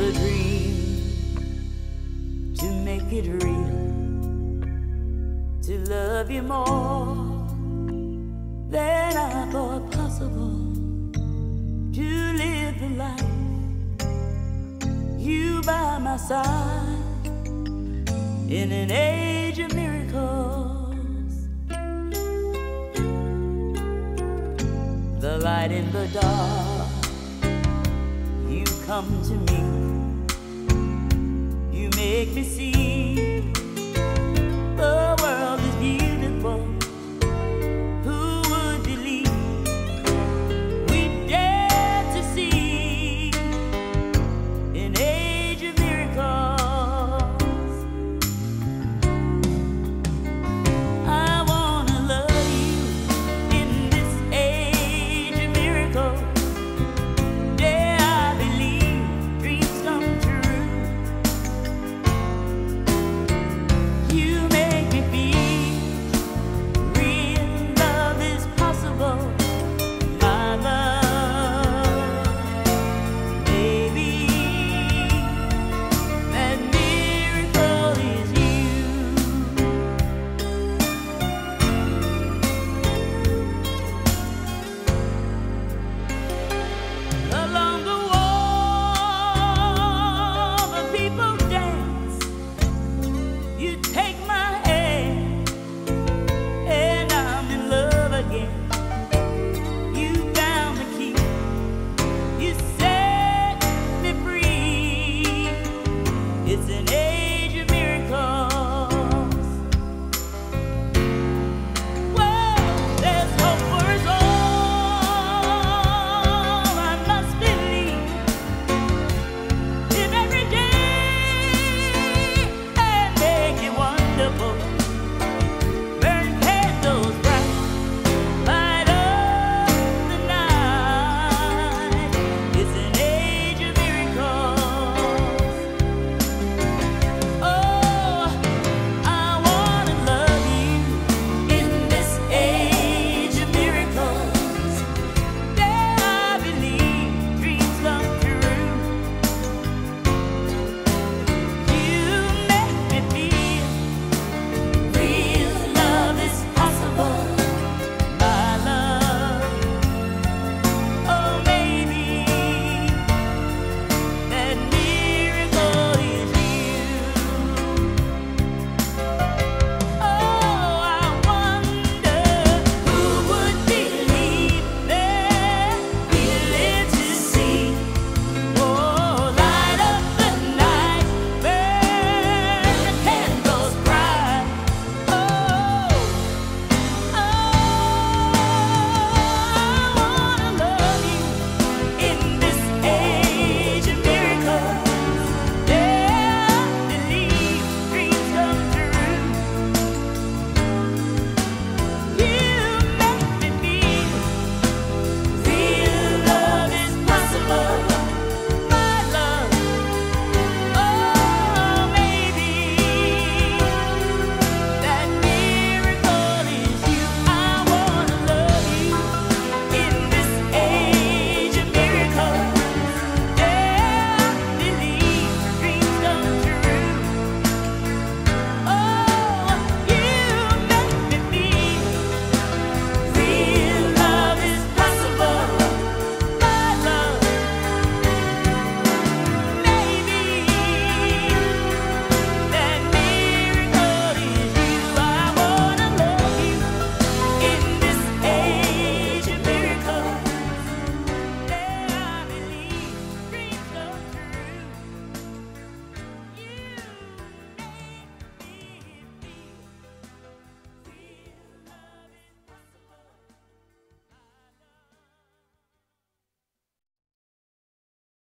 a dream to make it real, to love you more than I thought possible, to live the life you by my side in an age of miracles. The light in the dark, you come to me, me see